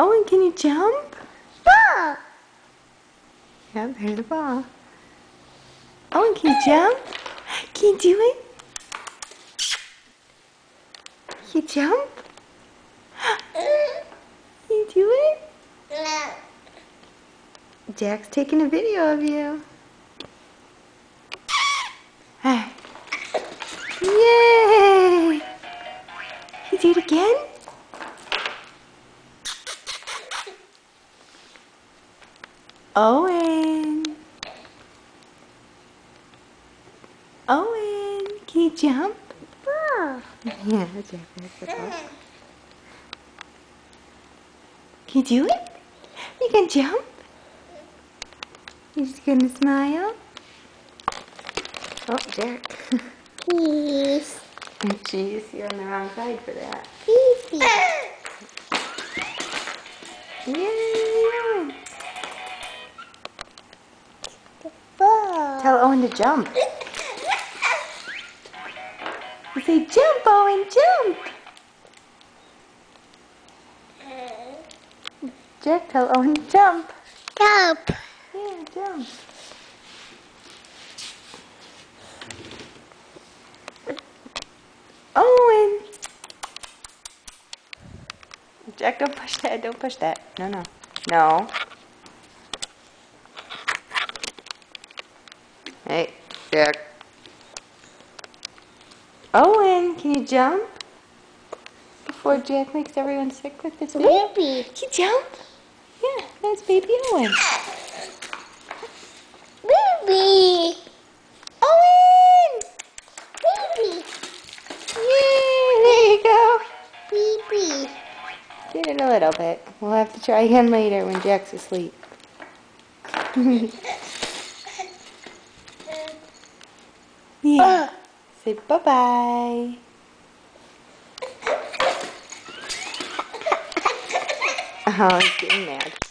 Oh, Owen, can you jump? Ball. Yeah, there's the ball. Oh, Owen, can you jump? Can you do it? You jump? Can you do it? No. Jack's taking a video of you. Hey. Yay! You do it again? Owen. Owen, can you jump? Yeah, Jack has the ball. Can you do it? You can jump? You just gonna smile? Oh, Jack. Peace. Jeez, you're on the wrong side for that. Peace. Yay! Tell Owen to jump. You say, jump, Owen, jump! Jack, tell Owen to jump. Jump. Yeah, jump. Owen! Jack, don't push that. Don't push that. No, no. No. Hey, Jack. Owen, can you jump? Before Jack makes everyone sick with this video? Baby. Can you jump? Yeah, that's baby Owen. Baby. Owen! Baby. Yay, there you go. Baby. Did it a little bit. We'll have to try again later when Jack's asleep. yeah. Ah. Say bye-bye. Oh, he's getting mad.